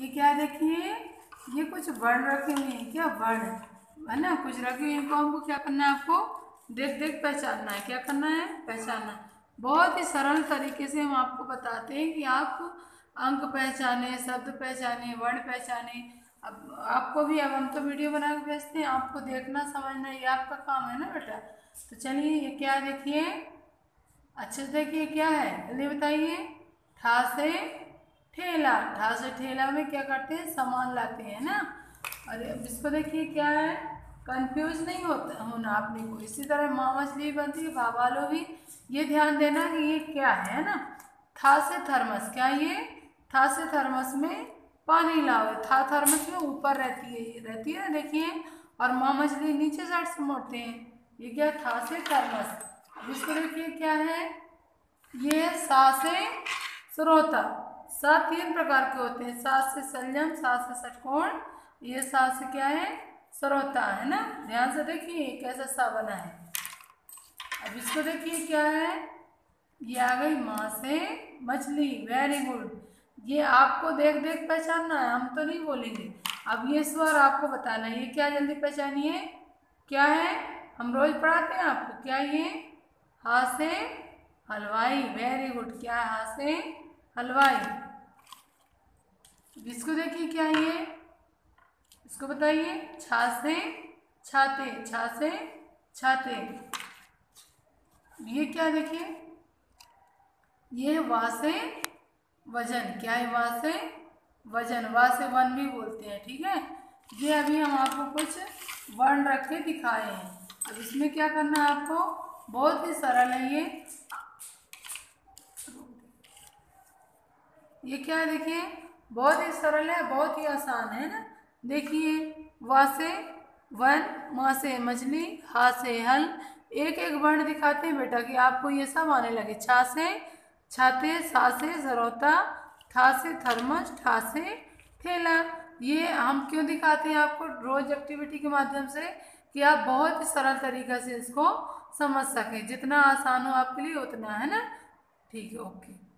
ये क्या देखिए? ये कुछ वर्ण रखे हुए हैं क्या? वर्ण, है ना? कुछ रखे हुए इनको हमको क्या करना है आपको? देख देख, पहचानना है। क्या करना है? पहचानना बहुत ही सरल तरीके से हम आपको बताते हैं कि आप अंक पहचाने, शब्द पहचाने, वर्ण पहचाने। अब आपको भी, अब हम तो वीडियो बना के भेजते हैं। आपको देखना, समझना, ये आपका काम है ना बेटा? तो चलिए, ये क्या देखिए? अच्छे से देखिए, क्या है? जल्दी बताइए। ठा से ठेला ठा से ठेला में क्या करते हैं? सामान लाते हैं ना? और अब इसको देखिए क्या है? कंफ्यूज नहीं होता होना आपने को। इसी तरह माँ मछली बनती है बाबालो भी। ये ध्यान देना कि ये क्या है ना? था से थर्मस, क्या ये? था से थर्मस में पानी लाओ। था थर्मस में ऊपर रहती है रहती है ना, देखिए। और माँ मछली नीचे साइड से मोड़ते हैं। ये क्या? था से थर्मस। इसको देखिए क्या है? ये सा से स्रोता। सा तीन प्रकार के होते हैं। सा से संयम सा से षटकोण, ये सा से क्या है? सरोता है ना? ध्यान से देखिए कैसा सा बना है। अब इसको देखिए क्या है? ये आ गई माँ से मछली। वेरी गुड ये आपको देख देख पहचानना है, हम तो नहीं बोलेंगे। अब ये स्वर आपको बताना है, ये क्या जल्दी पहचानिए? क्या है? हम रोज पढ़ाते हैं आपको। क्या ये? हा से हलवाई। वेरी गुड क्या है हा से? हलवाई। इसको देखिए क्या ये? इसको बताइए। छा से छाते, छासे, छाते। ये क्या देखिए? ये वा से वज़न। क्या है वासे? वज़न। वा से वन भी बोलते हैं, ठीक है? ये अभी हम आपको कुछ वर्ण रख के दिखाए हैं। अब इसमें क्या करना है आपको? बहुत ही सरल है ये। ये क्या देखिए? बहुत ही सरल है, बहुत ही आसान है ना? देखिए वा से वन माँ से मछली हा से हल एक एक वर्ण दिखाते हैं। बेटा, कि आपको ये सब आने लगे। छा से छाते सा से सरोता ठा से थर्मस ठा से थैला। ये हम क्यों दिखाते हैं आपको? रोज एक्टिविटी के माध्यम से कि आप बहुत ही सरल तरीके से इसको समझ सकें। जितना आसान हो आपके लिए, उतना, है ना? ठीक है, ओके।